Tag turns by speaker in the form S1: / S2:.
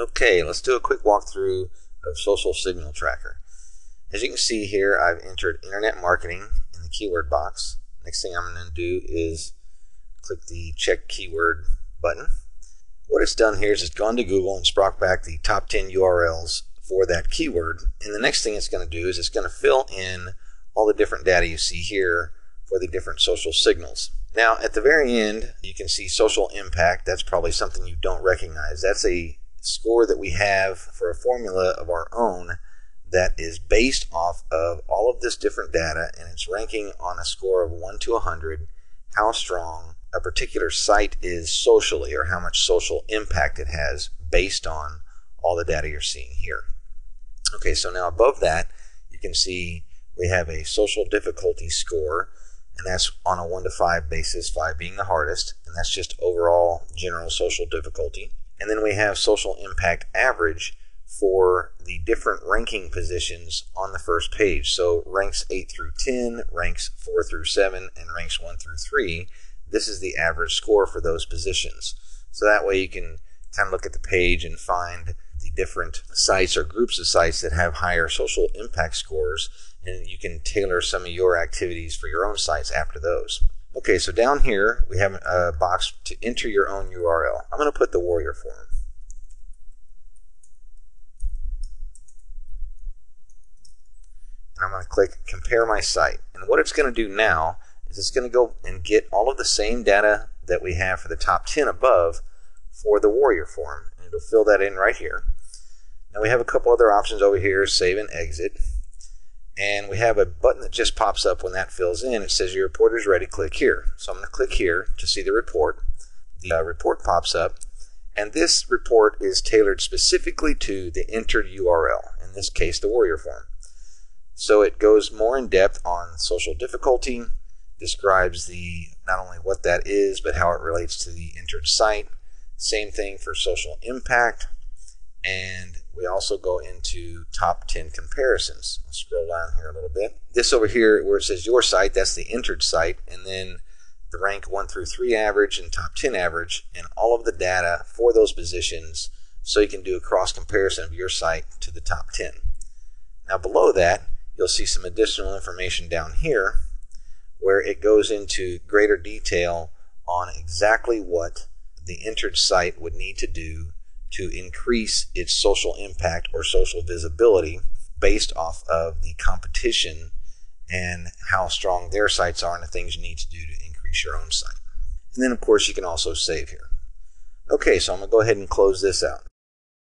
S1: Okay, let's do a quick walkthrough of Social Signal Tracker. As you can see here, I've entered Internet Marketing in the keyword box. Next thing I'm going to do is click the Check Keyword button. What it's done here is it's gone to Google and brought back the top 10 URLs for that keyword. And the next thing it's going to do is it's going to fill in all the different data you see here for the different social signals. Now, at the very end, you can see social impact. That's probably something you don't recognize. That's a score that we have for a formula of our own that is based off of all of this different data and it's ranking on a score of 1 to 100 how strong a particular site is socially or how much social impact it has based on all the data you're seeing here. Okay, so now above that, you can see we have a social difficulty score, and that's on a 1 to 5 basis, 5 being the hardest, and that's just overall general social difficulty. And then we have social impact average for the different ranking positions on the first page. So ranks 8 through 10, ranks 4 through 7, and ranks 1 through 3. This is the average score for those positions. So that way you can kind of look at the page and find the different sites or groups of sites that have higher social impact scores, and you can tailor some of your activities for your own sites after those. Okay, so down here we have a box to enter your own URL. I'm going to put the Warrior Forum. And I'm going to click Compare My Site. And what it's going to do now is it's going to go and get all of the same data that we have for the top 10 above for the Warrior Forum. And it'll fill that in right here. Now we have a couple other options over here, save and exit and we have a button that just pops up when that fills in. It says your report is ready. Click here. So I'm going to click here to see the report. The uh, report pops up, and this report is tailored specifically to the entered URL, in this case, the Warrior Forum. So it goes more in depth on social difficulty, describes the not only what that is, but how it relates to the entered site. Same thing for social impact, and also go into top 10 comparisons. I'll scroll down here a little bit. This over here where it says your site, that's the entered site, and then the rank 1 through 3 average and top 10 average, and all of the data for those positions so you can do a cross comparison of your site to the top 10. Now below that, you'll see some additional information down here where it goes into greater detail on exactly what the entered site would need to do to increase its social impact or social visibility based off of the competition and how strong their sites are and the things you need to do to increase your own site. And then, of course, you can also save here. Okay, so I'm going to go ahead and close this out.